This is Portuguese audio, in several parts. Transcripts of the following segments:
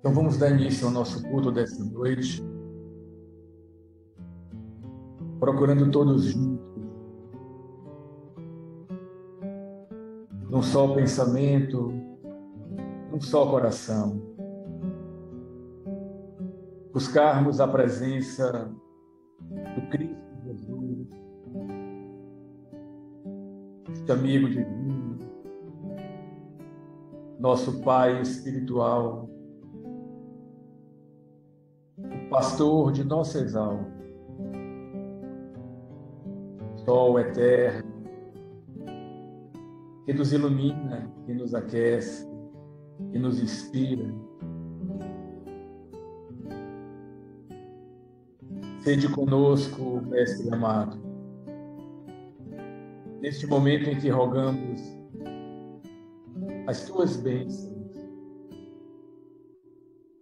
Então vamos dar início ao nosso culto desta noite, procurando todos juntos, num só pensamento, num só coração, buscarmos a presença do Cristo Jesus, este amigo divino, nosso Pai espiritual, pastor de nossas almas, sol eterno, que nos ilumina, que nos aquece, que nos inspira. Sede conosco, Mestre amado, neste momento em que rogamos as tuas bênçãos,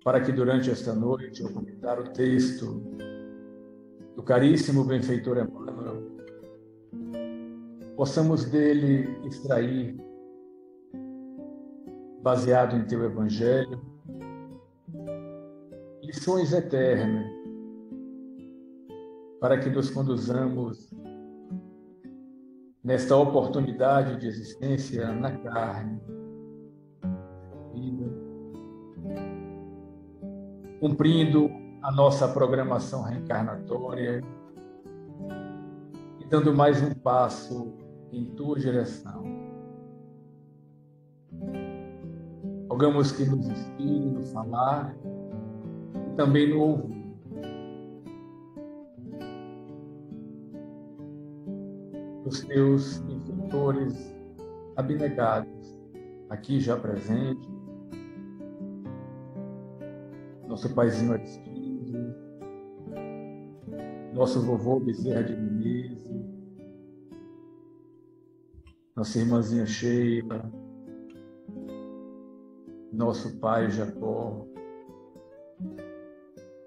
para que durante esta noite, ao comentar o texto do caríssimo benfeitor Emmanuel, possamos dele extrair, baseado em teu Evangelho, lições eternas, para que nos conduzamos nesta oportunidade de existência na carne, cumprindo a nossa programação reencarnatória e dando mais um passo em tua direção. Rogamos que nos inspire no falar e também no ouvir. Os teus instrutores abnegados, aqui já presentes, nosso paizinho Aristide, nosso vovô Bezerra de Menezes, nossa irmãzinha Sheila, nosso pai Jacó,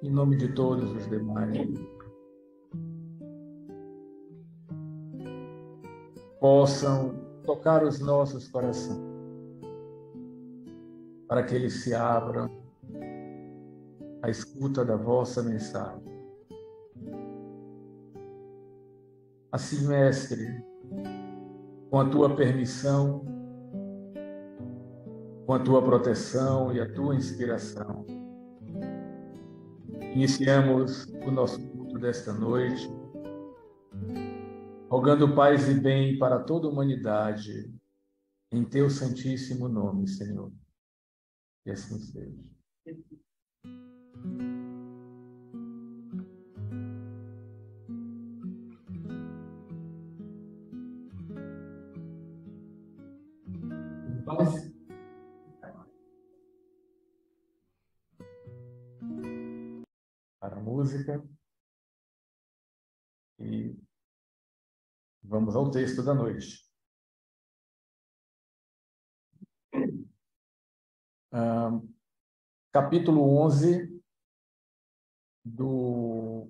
em nome de todos os demais. Possam tocar os nossos corações, para que eles se abram a escuta da vossa mensagem. Assim, Mestre, com a tua permissão, com a tua proteção e a tua inspiração, iniciamos o nosso culto desta noite, rogando paz e bem para toda a humanidade, em teu santíssimo nome, Senhor. E assim seja. Para a música. E vamos ao texto da noite. Capítulo 11 do,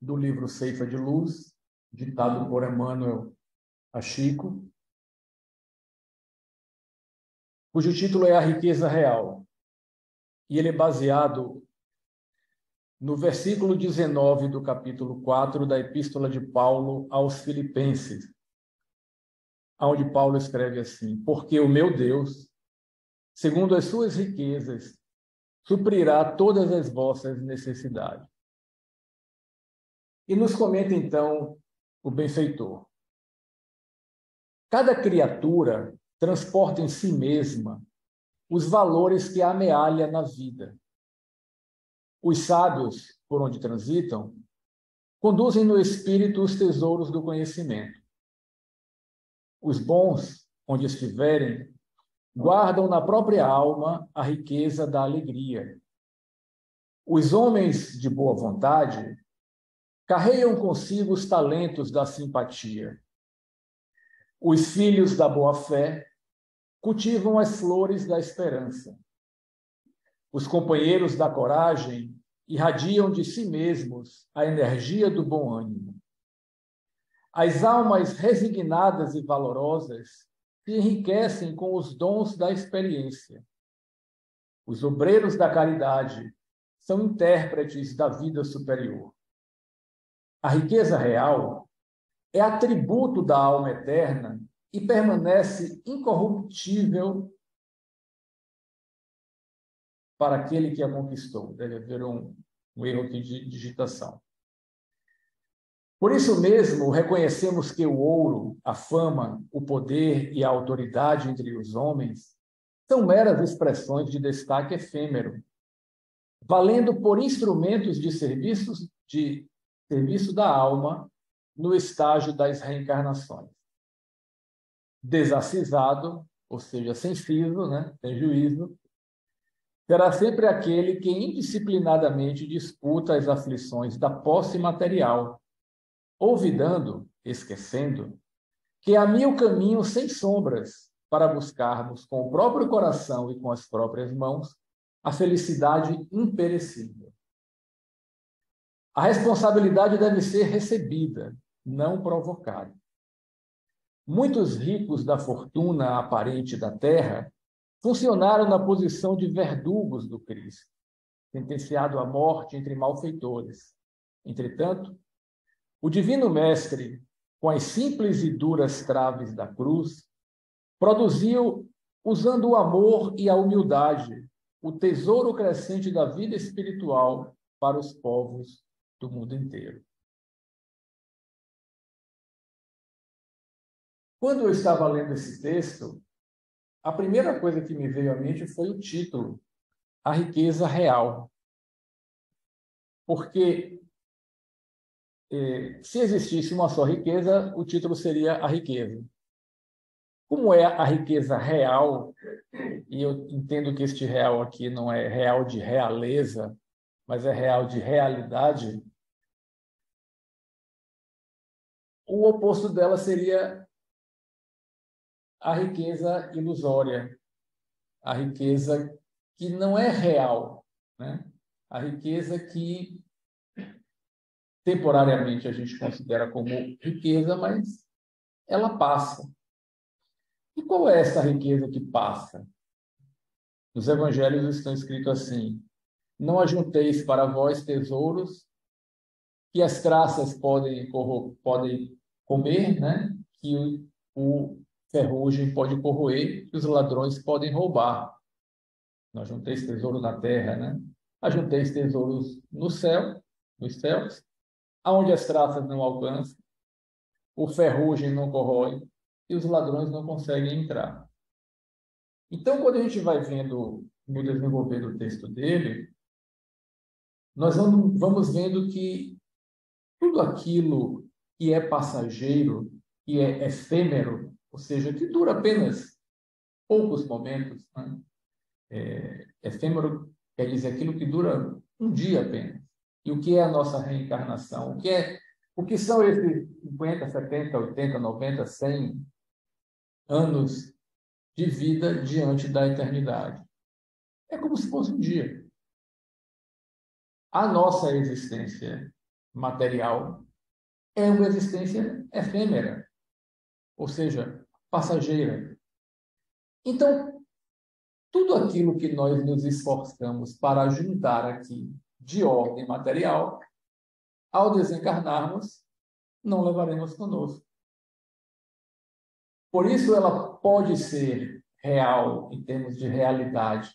do livro Ceifa de Luz, ditado por Emmanuel a Chico, cujo título é A Riqueza Real. E ele é baseado no versículo 19 do capítulo 4 da Epístola de Paulo aos Filipenses, onde Paulo escreve assim: Porque o meu Deus, segundo as suas riquezas, suprirá todas as vossas necessidades. E nos comenta então o benfeitor. Cada criatura transporta em si mesma os valores que amealha na vida. Os sábios, por onde transitam, conduzem no espírito os tesouros do conhecimento. Os bons, onde estiverem, guardam na própria alma a riqueza da alegria. Os homens de boa vontade carregam consigo os talentos da simpatia. Os filhos da boa-fé cultivam as flores da esperança. Os companheiros da coragem irradiam de si mesmos a energia do bom ânimo. As almas resignadas e valorosas se enriquecem com os dons da experiência. Os obreiros da caridade são intérpretes da vida superior. A riqueza real é atributo da alma eterna e permanece incorruptível para aquele que a conquistou. Deve haver um, um erro aqui de digitação. Por isso mesmo, reconhecemos que o ouro, a fama, o poder e a autoridade entre os homens são meras expressões de destaque efêmero, valendo por instrumentos de serviços de serviço da alma no estágio das reencarnações. Desacisado, ou seja, sem siso, né, sem juízo, será sempre aquele que indisciplinadamente disputa as aflições da posse material, olvidando, esquecendo, que há mil caminhos sem sombras para buscarmos com o próprio coração e com as próprias mãos a felicidade imperecível. A responsabilidade deve ser recebida, não provocada. Muitos ricos da fortuna aparente da terra funcionaram na posição de verdugos do Cristo, sentenciado à morte entre malfeitores. Entretanto, o Divino Mestre, com as simples e duras traves da cruz, produziu, usando o amor e a humildade, o tesouro crescente da vida espiritual para os povos do mundo inteiro. Quando eu estava lendo esse texto, a primeira coisa que me veio à mente foi o título, A Riqueza Real. Porque eh, se existisse uma só riqueza, o título seria A Riqueza. Como é a riqueza real, e eu entendo que este real aqui não é real de realeza, mas é real de realidade, o oposto dela seria a riqueza ilusória, a riqueza que não é real, né? a riqueza que temporariamente a gente considera como riqueza, mas ela passa. E qual é essa riqueza que passa? Nos evangelhos estão escritos assim: Não ajunteis para vós tesouros que as traças podem, podem comer, né? que o, o ferrugem pode corroer, que os ladrões podem roubar. Não ajunteis tesouro na terra, né? Ajunteis tesouros no céu, nos céus, aonde as traças não alcançam, o ferrugem não corrói e os ladrões não conseguem entrar. Então, quando a gente vai vendo no desenvolver do texto dele, nós vamos vendo que tudo aquilo que é passageiro, que é efêmero, ou seja, que dura apenas poucos momentos. Né? É, efêmero quer dizer aquilo que dura um dia apenas. E o que é a nossa reencarnação? O que, é, o que são esses 50, 70, 80, 90, 100 anos de vida diante da eternidade? É como se fosse um dia. A nossa existência material é uma existência efêmera ou seja, passageira. Então, tudo aquilo que nós nos esforçamos para juntar aqui de ordem material, ao desencarnarmos, não levaremos conosco. Por isso, ela pode ser real em termos de realidade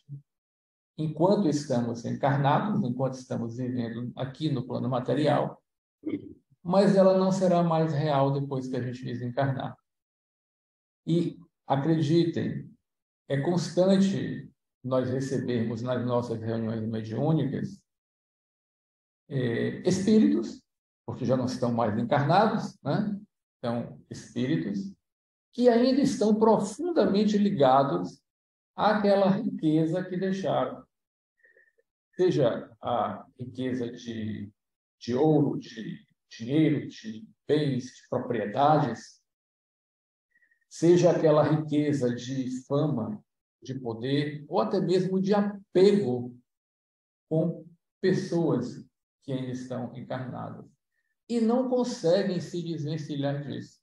enquanto estamos encarnados, enquanto estamos vivendo aqui no plano material, mas ela não será mais real depois que a gente desencarnar. E acreditem, é constante nós recebermos nas nossas reuniões mediúnicas é, espíritos, porque já não estão mais encarnados, né? Então, espíritos que ainda estão profundamente ligados àquela riqueza que deixaram. Seja a riqueza de, de ouro, de dinheiro, de bens, de propriedades, seja aquela riqueza de fama, de poder, ou até mesmo de apego com pessoas que ainda estão encarnadas e não conseguem se desvencilhar disso.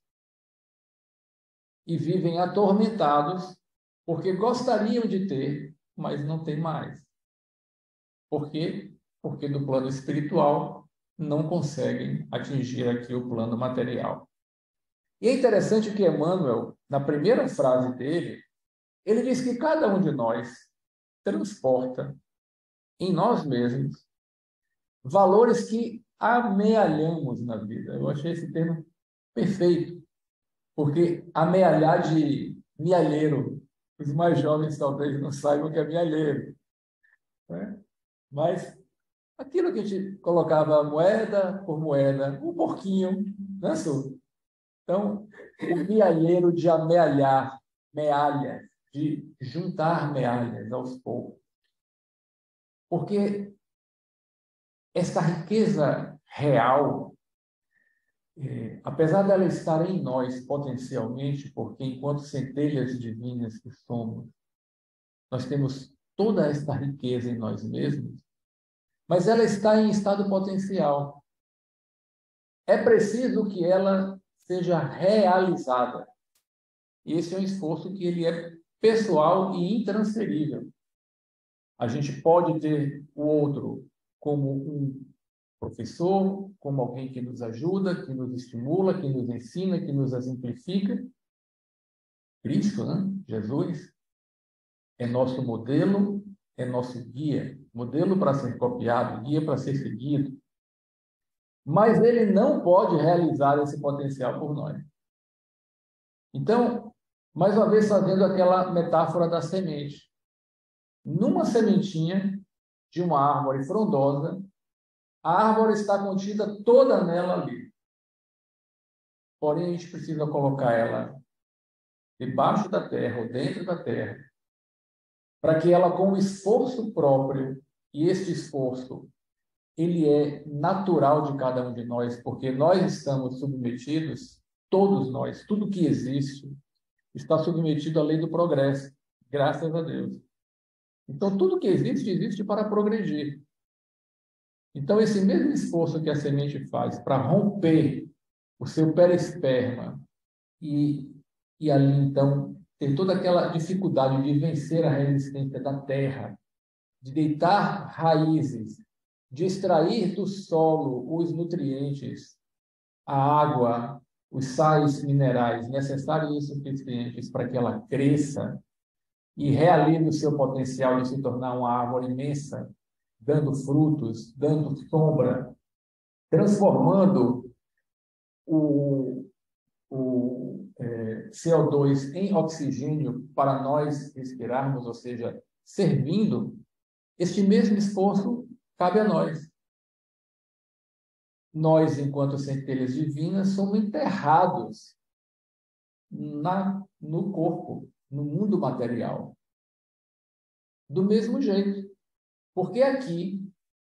E vivem atormentados porque gostariam de ter, mas não tem mais. Por quê? Porque do plano espiritual não conseguem atingir aqui o plano material. E é interessante que Emmanuel, na primeira frase dele, ele diz que cada um de nós transporta em nós mesmos valores que amealhamos na vida. Eu achei esse termo perfeito, porque amealhar de mialheiro, os mais jovens talvez não saibam que é mialheiro. Né? Mas aquilo que a gente colocava moeda por moeda, um porquinho, né, Su? Então, o mialheiro de amealhar, mealhas, de juntar mealhas aos poucos. Porque esta riqueza real, é, apesar dela estar em nós potencialmente, porque enquanto centelhas divinas que somos, nós temos toda esta riqueza em nós mesmos, mas ela está em estado potencial. É preciso que ela seja realizada. E esse é um esforço que ele é pessoal e intransferível. A gente pode ter o outro como um professor, como alguém que nos ajuda, que nos estimula, que nos ensina, que nos exemplifica. Cristo, né? Jesus, é nosso modelo, é nosso guia, modelo para ser copiado, guia para ser seguido. Mas ele não pode realizar esse potencial por nós. Então, mais uma vez fazendo aquela metáfora da semente. Numa sementinha, de uma árvore frondosa, a árvore está contida toda nela ali. Porém, a gente precisa colocar ela debaixo da terra ou dentro da terra, para que ela, com o esforço próprio, e este esforço, ele é natural de cada um de nós, porque nós estamos submetidos, todos nós, tudo que existe, está submetido à lei do progresso, graças a Deus. Então, tudo que existe, existe para progredir. Então, esse mesmo esforço que a semente faz para romper o seu perisperma e, e ali, então, ter toda aquela dificuldade de vencer a resistência da terra, de deitar raízes, de extrair do solo os nutrientes, a água, os sais minerais necessários e suficientes para que ela cresça e realize o seu potencial de se tornar uma árvore imensa, dando frutos, dando sombra, transformando o, o é, CO2 em oxigênio para nós respirarmos, ou seja, servindo, este mesmo esforço cabe a nós. Nós, enquanto centelhas divinas, somos enterrados na, no corpo, no mundo material. Do mesmo jeito. Porque aqui,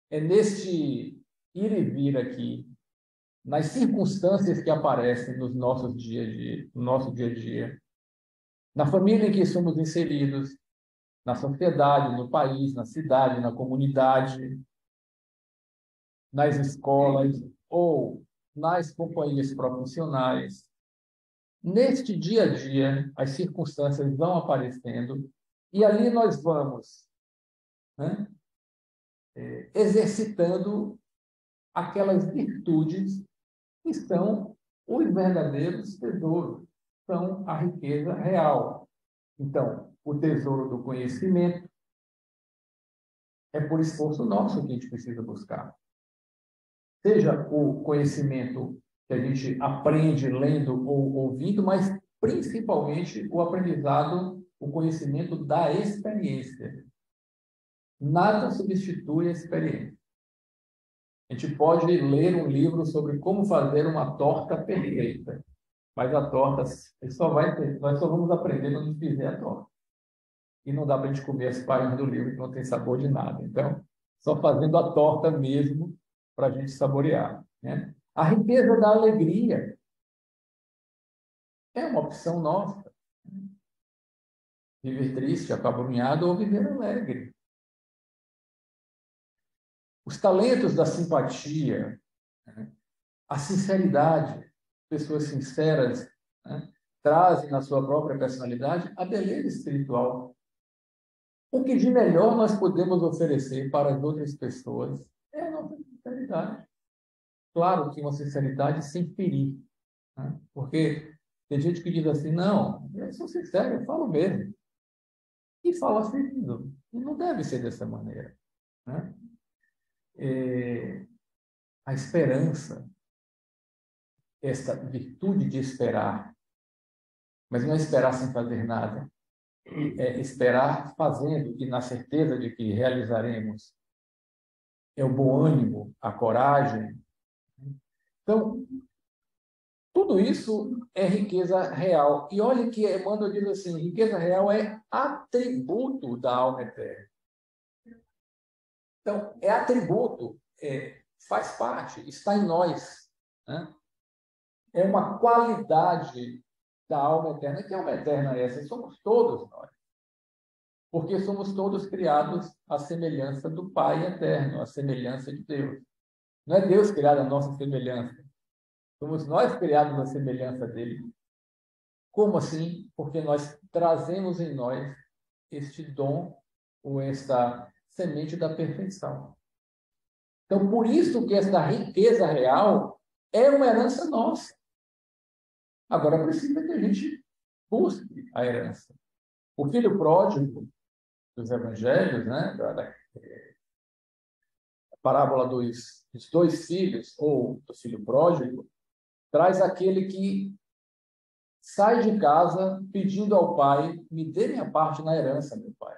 é neste ir e vir aqui, nas circunstâncias que aparecem nos nossos dia a dia, no nosso dia a dia, na família em que somos inseridos, na sociedade, no país, na cidade, na comunidade, nas escolas ou nas companhias profissionais, Neste dia a dia, as circunstâncias vão aparecendo e ali nós vamos né, é, exercitando aquelas virtudes que são os verdadeiros tesouros, são a riqueza real. Então, o tesouro do conhecimento é por esforço nosso que a gente precisa buscar. Seja o conhecimento que a gente aprende lendo ou ouvindo, mas principalmente o aprendizado, o conhecimento da experiência. Nada substitui a experiência. A gente pode ler um livro sobre como fazer uma torta perfeita, mas a torta só vai ter, nós só vamos aprender quando fizer a torta. E não dá para a gente comer as páginas do livro que não tem sabor de nada. Então, só fazendo a torta mesmo para a gente saborear. Né? A riqueza da alegria é uma opção nossa. Viver triste, acabrunhado ou viver alegre. Os talentos da simpatia, né? a sinceridade, pessoas sinceras né? trazem na sua própria personalidade a beleza espiritual. o que de melhor nós podemos oferecer para as outras pessoas sinceridade. Claro que uma sinceridade sem ferir. Né? Porque tem gente que diz assim, não, eu sou sincero, eu falo mesmo. E fala ferindo. E não deve ser dessa maneira. Né? É, a esperança, esta virtude de esperar, mas não é esperar sem fazer nada, é esperar fazendo e na certeza de que realizaremos. É o bom ânimo, a coragem. Então, tudo isso é riqueza real. E olha que Emmanuel diz assim: riqueza real é atributo da alma eterna. Então, é atributo, é, faz parte, está em nós. Né? É uma qualidade da alma eterna. Que alma eterna é essa? Somos todos nós. Porque somos todos criados à semelhança do Pai eterno, à semelhança de Deus. Não é Deus criado à nossa semelhança. Somos nós criados à semelhança dele. Como assim? Porque nós trazemos em nós este dom ou esta semente da perfeição. Então, por isso que esta riqueza real é uma herança nossa. Agora precisa que a gente busque a herança. O filho pródigo dos evangelhos, né, da, da a parábola dos, dos dois filhos, ou do filho pródigo, traz aquele que sai de casa pedindo ao pai: me dê minha parte na herança, meu pai.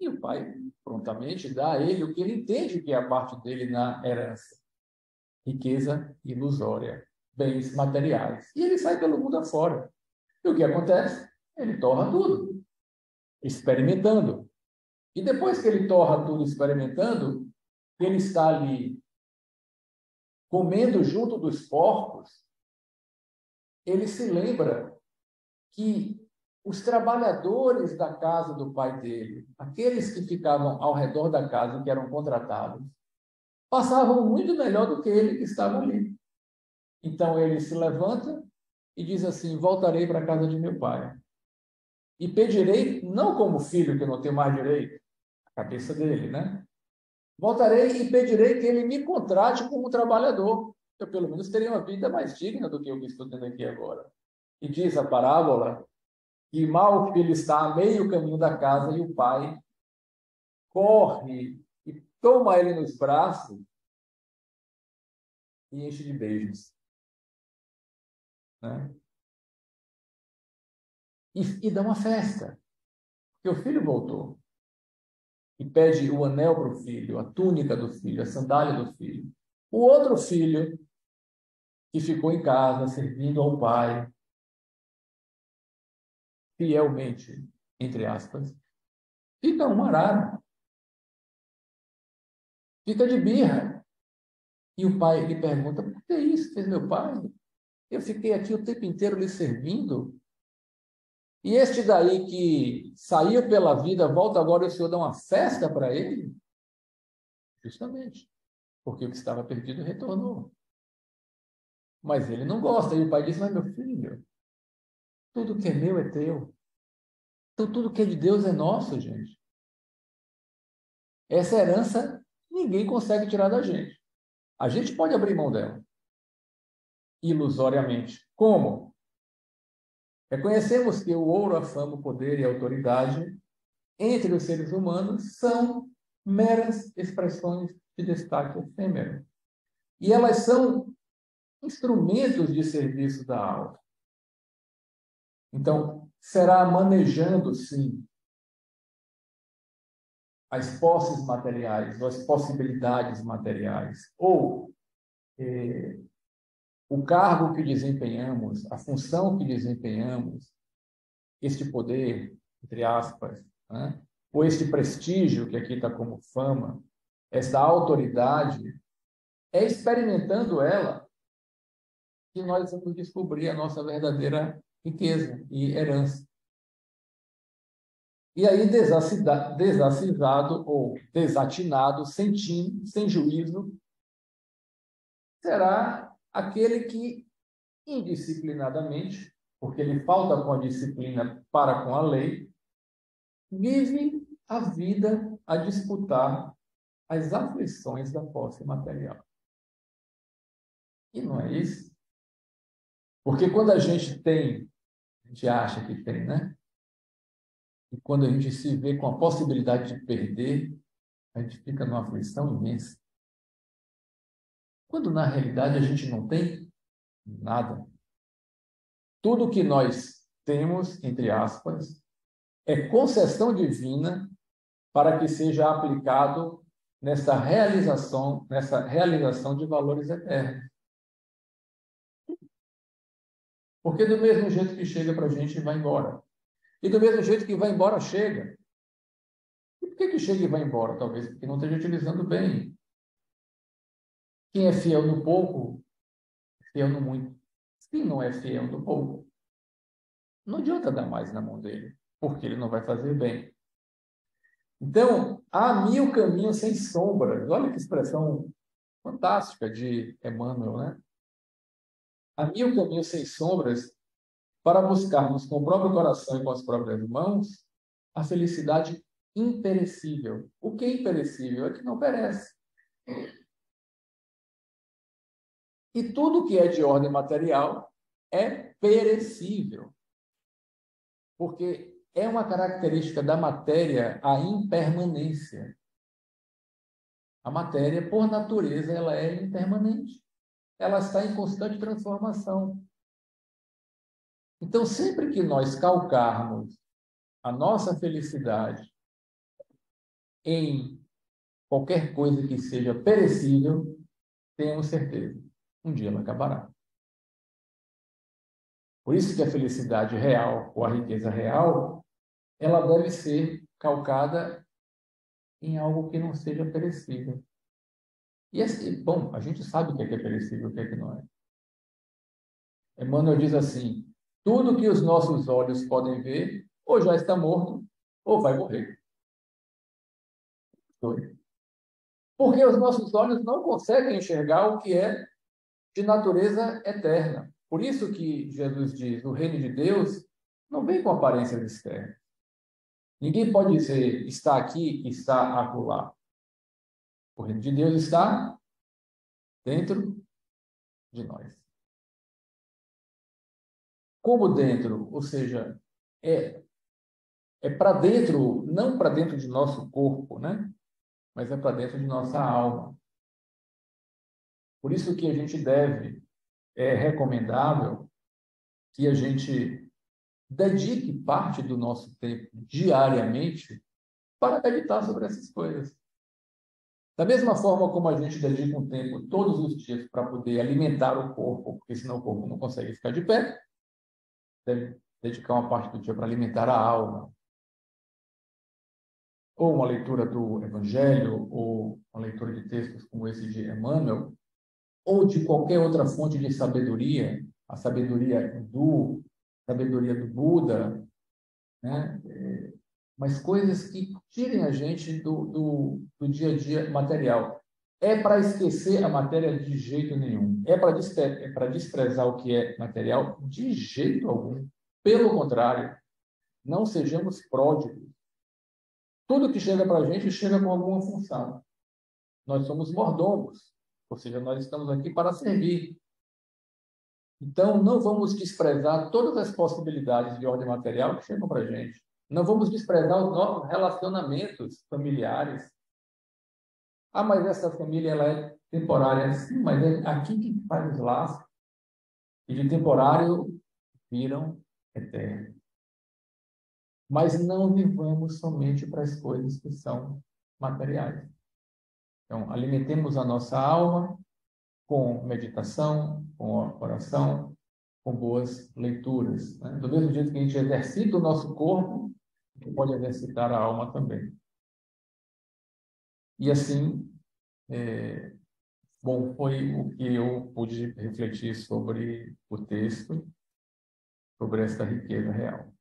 E o pai prontamente dá a ele o que ele entende que é a parte dele na herança: riqueza ilusória bens materiais. E ele sai pelo mundo afora. E o que acontece? Ele torra tudo, experimentando. E depois que ele torra tudo experimentando, ele está ali comendo junto dos porcos, ele se lembra que os trabalhadores da casa do pai dele, aqueles que ficavam ao redor da casa, que eram contratados, passavam muito melhor do que ele que estava ali. Então ele se levanta e diz assim: Voltarei para a casa de meu pai. E pedirei, não como filho, que não tenho mais direito, a cabeça dele, né? Voltarei e pedirei que ele me contrate como trabalhador. Eu, pelo menos, teria uma vida mais digna do que eu estou tendo aqui agora. E diz a parábola que mal filho está a meio caminho da casa e o pai corre e toma ele nos braços e enche de beijos. Né? E, e dá uma festa. Porque o filho voltou. E pede o anel para o filho, a túnica do filho, a sandália do filho. O outro filho, que ficou em casa servindo ao pai, fielmente, entre aspas, fica um arara. Fica de birra. E o pai lhe pergunta: por que isso fez meu pai? Eu fiquei aqui o tempo inteiro lhe servindo. E este daí que saiu pela vida, volta agora e o Senhor dá uma festa para ele? Justamente. Porque o que estava perdido retornou. Mas ele não gosta. E o pai diz: Mas meu filho, tudo que é meu é teu. Então tudo que é de Deus é nosso, gente. Essa herança ninguém consegue tirar da gente. A gente pode abrir mão dela ilusoriamente. Como? Reconhecemos que o ouro, a fama, o poder e a autoridade entre os seres humanos são meras expressões de destaque efêmero. E elas são instrumentos de serviço da alma. Então, será manejando, sim, as posses materiais, as possibilidades materiais, ou eh, o cargo que desempenhamos, a função que desempenhamos, este poder, entre aspas, né? ou este prestígio que aqui está como fama, esta autoridade, é experimentando ela que nós vamos descobrir a nossa verdadeira riqueza e herança. E aí, desacisado ou desatinado, sem sem juízo, será aquele que indisciplinadamente, porque ele falta com a disciplina para com a lei, vive a vida a disputar as aflições da posse material. E não é isso? Porque quando a gente tem, a gente acha que tem, né? E quando a gente se vê com a possibilidade de perder, a gente fica numa aflição imensa. Quando na realidade a gente não tem nada. Tudo que nós temos, entre aspas, é concessão divina para que seja aplicado nessa realização, nessa realização de valores eternos. Porque do mesmo jeito que chega para a gente, vai embora. E do mesmo jeito que vai embora, chega. E por que, que chega e vai embora? Talvez porque não esteja utilizando bem. Quem é fiel no pouco, é fiel no muito. Quem não é fiel no pouco, não adianta dar mais na mão dele, porque ele não vai fazer bem. Então, há mil caminhos sem sombras. Olha que expressão fantástica de Emmanuel, né? Há mil caminhos sem sombras para buscarmos com o próprio coração e com as próprias mãos a felicidade imperecível. O que é imperecível? É que não perece. E tudo que é de ordem material é perecível. Porque é uma característica da matéria a impermanência. A matéria, por natureza, ela é impermanente ela está em constante transformação. Então, sempre que nós calcarmos a nossa felicidade em qualquer coisa que seja perecível, tenhamos certeza, um dia ela acabará. Por isso que a felicidade real, ou a riqueza real, ela deve ser calcada em algo que não seja perecível. E assim, bom, a gente sabe o que é, que é perecível o que é que não é. Emmanuel diz assim: tudo que os nossos olhos podem ver, ou já está morto, ou vai morrer. Porque os nossos olhos não conseguem enxergar o que é de natureza eterna. Por isso que Jesus diz: o reino de Deus não vem com aparência externa. Ninguém pode dizer está aqui, está acolá. O reino de Deus está dentro de nós. Como dentro? Ou seja, é, é para dentro, não para dentro de nosso corpo, né? Mas é para dentro de nossa alma. Por isso que a gente deve, é recomendável que a gente dedique parte do nosso tempo diariamente para meditar sobre essas coisas. Da mesma forma como a gente dedica um tempo todos os dias para poder alimentar o corpo, porque senão o corpo não consegue ficar de pé, deve dedicar uma parte do dia para alimentar a alma. Ou uma leitura do Evangelho, ou uma leitura de textos como esse de Emmanuel, ou de qualquer outra fonte de sabedoria, a sabedoria do, sabedoria do Buda, né? mas coisas que tirem a gente do, do, do dia a dia material. É para esquecer a matéria de jeito nenhum. É para despre é desprezar o que é material de jeito algum. Pelo contrário, não sejamos pródigos. Tudo que chega para a gente chega com alguma função. Nós somos mordomos, ou seja, nós estamos aqui para servir. Então, não vamos desprezar todas as possibilidades de ordem material que chegam para a gente. Não vamos desprezar os nossos relacionamentos familiares. Ah, mas essa família ela é temporária. Sim, mas é aqui que faz os laços. E de temporário viram eterno. Mas não vivamos somente para as coisas que são materiais. Então, alimentemos a nossa alma com meditação, com oração, com boas leituras. Né? Do mesmo jeito que a gente exercita o nosso corpo, pode exercitar a alma também. E assim, é, bom, foi o que eu pude refletir sobre o texto, sobre esta riqueza real.